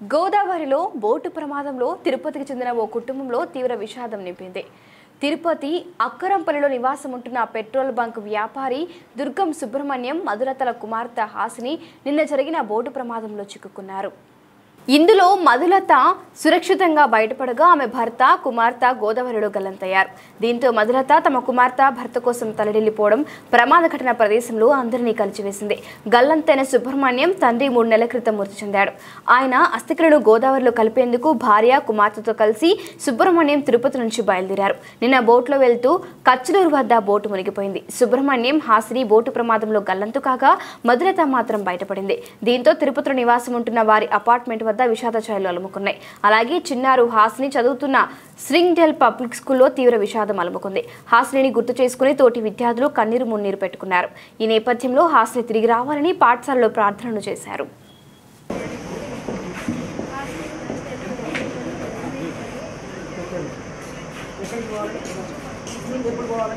గోదావరిలో బోటు ప్రమాదంలో తిరుపతికి చెందిన ఓ కుటుంబంలో తీవ్ర విషాదం నింపింది. తిరుపతి అక్కరంపల్లిలో నివాసం ఉంటున్న పెట్రోల్ బంక్ వ్యాపారి దుర్గం సుబ్రహ్మణ్యం మధురతల కుమార్తె హాసిని నిన్న జరిగిన బోటు ప్రమాదంలో చిక్కుకున్నారు. ఇందులో మధులత సురక్షితంగా బయటపడగా ఆమె భర్త కుమార్తె గోదావరిలో గల్లంతయ్యారు. దీంతో మధులత తమ కుమార్తె భర్త కోసం తలడిల్లిపోవడం ప్రమాద ఘటన ప్రదేశంలో అందరినీ కలిచివేసింది. గల్లంతైన సుబ్రహ్మణ్యం తండ్రి మూడు నెలల క్రితం మృతి చెందాడు. ఆయన అస్థికలను గోదావరిలో కలిపేందుకు భార్య కుమార్తెతో కలిసి సుబ్రహ్మణ్యం తిరుపతి నుంచి బయలుదేరారు. నిన్న బోట్లో వెళ్తూ కచ్చలూరు వద్ద బోటు మునిగిపోయింది. సుబ్రహ్మణ్యం హాసిని బోటు ప్రమాదంలో గల్లంతు కాగా మధులత మాత్రం బయటపడింది. దీంతో తిరుపతిలో నివాసం ఉంటున్న వారి అపార్ట్మెంట్ వద్ద విషాద ఛాయలు అలుముకున్నాయి అలాగే చిన్నారు హాస్ని చదువుతున్న స్రింగ్డెల్ పబ్లిక్ స్కూల్లో తీవ్ర విషాదం అలుముకుంది హాస్నిని గుర్తు చేసుకుని తోటి విద్యార్థులు కన్నీరు మున్నీరు పెట్టుకున్నారు ఈ నేపథ్యంలో హాస్ని తిరిగి రావాలని పాఠశాలలో ప్రార్థనలు చేశారు ఫ్రైడే ఆమె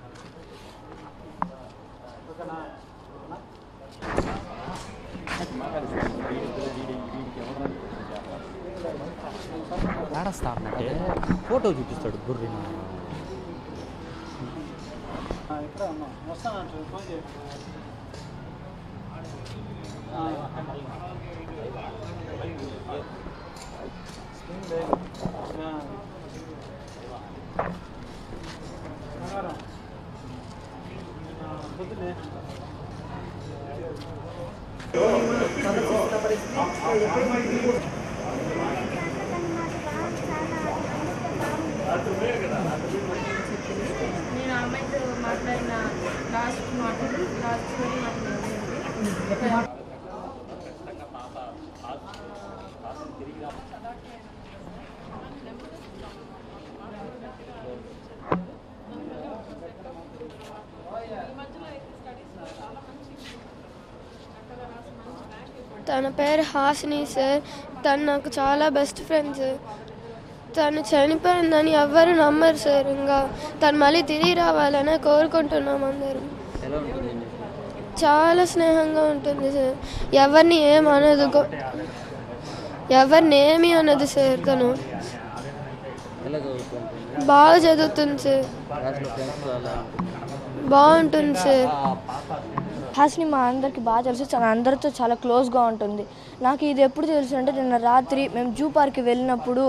ఏడస్తారంటే ఫోటో చూపిస్తాడు బుర్రి ఇక్కడ నేను అమ్మాయితో మాట్లాడిన లాస్ట్ మాట లాస్ట్ స్టోరీ తన పేరు హాసిని సార్. తను నాకు చాలా బెస్ట్ ఫ్రెండ్ సార్. తను చనిపోయిందని ఎవ్వరు నమ్మరు సార్. ఇంకా తను మళ్ళీ తిరిగి రావాలనే కోరుకుంటున్నాం అందరం. చాలా స్నేహంగా ఉంటుంది సార్. ఎవరిని ఏం అనదు ఎవరిని ఏమి అనదు సార్ తను. బాగా చదువుతుంది సార్. బాగుంటుంది సార్. హాసిని మా అందరికి బాగా తెలుసు. చాలా అందరితో చాలా క్లోజ్గా ఉంటుంది. నాకు ఇది ఎప్పుడు తెలుసు అంటే నిన్న రాత్రి మేము జూ పార్క్కి వెళ్ళినప్పుడు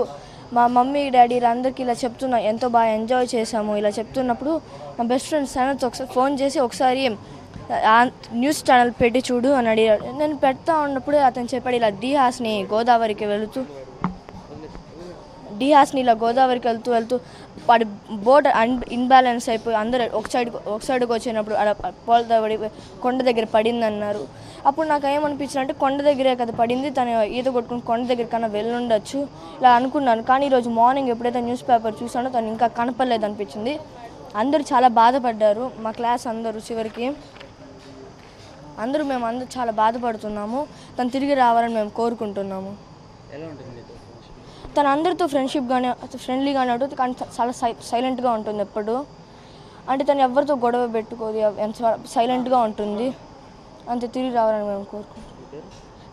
మా మమ్మీ డాడీ అందరికీ ఇలా చెప్తున్నా ఎంతో బాగా ఎంజాయ్ చేశాము. ఇలా చెప్తున్నప్పుడు నా బెస్ట్ ఫ్రెండ్ సనత్ ఒకసారి ఫోన్ చేసి ఒకసారి న్యూస్ ఛానల్ పెట్టి చూడు అని అడిగాడు. నేను పెడతా ఉన్నప్పుడు అతను చెప్పాడు ఇలా ది హాస్ని గోదావరికి వెళుతూ డిహాస్ని ఇలా గోదావరికి వెళ్తూ వెళ్తూ వాడి బోట్ అన్ ఇన్బ్యాలెన్స్ అయిపోయి అందరూ ఒక సైడ్ ఒక సైడ్కి వచ్చినప్పుడు అలా పోల పడి కొండ దగ్గర పడింది అన్నారు అప్పుడు నాకు ఏమనిపించింది అంటే కొండ దగ్గరే కదా పడింది తను ఈత కొట్టుకుని కొండ దగ్గర కన్నా వెళ్ళుండొచ్చు ఇలా అనుకున్నాను. కానీ ఈరోజు మార్నింగ్ ఎప్పుడైతే న్యూస్ పేపర్ చూసానో తను ఇంకా కనపడలేదు అనిపించింది అందరూ చాలా బాధపడ్డారు మా క్లాస్ అందరూ చివరికి. అందరూ మేము అందరూ చాలా బాధపడుతున్నాము తను తిరిగి రావాలని మేము కోరుకుంటున్నాము. ఎలా ఉంటుంది తను అందరితో ఫ్రెండ్షిప్గానే ఫ్రెండ్లీగానే ఉంటుంది కానీ చాలా సై సైలెంట్గా ఉంటుంది ఎప్పుడు. అంటే తను ఎవరితో గొడవ పెట్టుకోదు ఎంత సైలెంట్గా ఉంటుంది. అంతే తిరిగి రావాలని మేము కోరుకుంటున్నాం.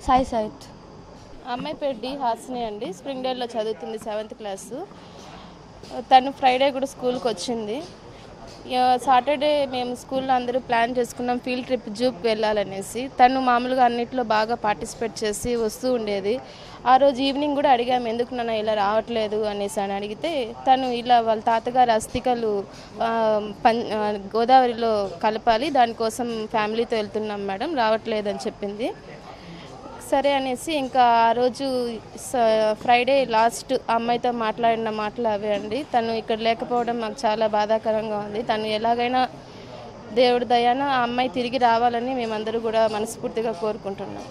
సాయి సాయిత్. అమ్మాయి పేరు డి హాసిని అండి. స్ప్రింగ్ డేలో చదువుతుంది సెవెంత్ క్లాసు తను ఫ్రైడే కూడా స్కూల్కి వచ్చింది. సాటర్డే మేము స్కూల్లో అందరూ ప్లాన్ చేసుకున్నాం ఫీల్డ్ ట్రిప్ జూప్ వెళ్ళాలనేసి. తను మామూలుగా అన్నిట్లో బాగా పార్టిసిపేట్ చేసి వస్తూ ఉండేది. ఆ రోజు ఈవినింగ్ కూడా అడిగాము ఎందుకు నన్ను ఇలా రావట్లేదు? అనేసి అని అడిగితే తను ఇలా వాళ్ళ తాతగారి అస్థికలు పం గోదావరిలో కలపాలి దానికోసం ఫ్యామిలీతో వెళ్తున్నాం మేడం రావట్లేదు అని చెప్పింది. సరే అనేసి ఇంకా ఆ రోజు స- ఫ్రైడే లాస్ట్ అమ్మాయితో మాట్లాడిన మాటలు అవే అండి. తను ఇక్కడ లేకపోవడం మాకు చాలా బాధాకరంగా ఉంది. తను ఎలాగైనా దేవుడి దయాన ఆ అమ్మాయి తిరిగి రావాలని మేమందరూ కూడా మనస్ఫూర్తిగా కోరుకుంటున్నాం.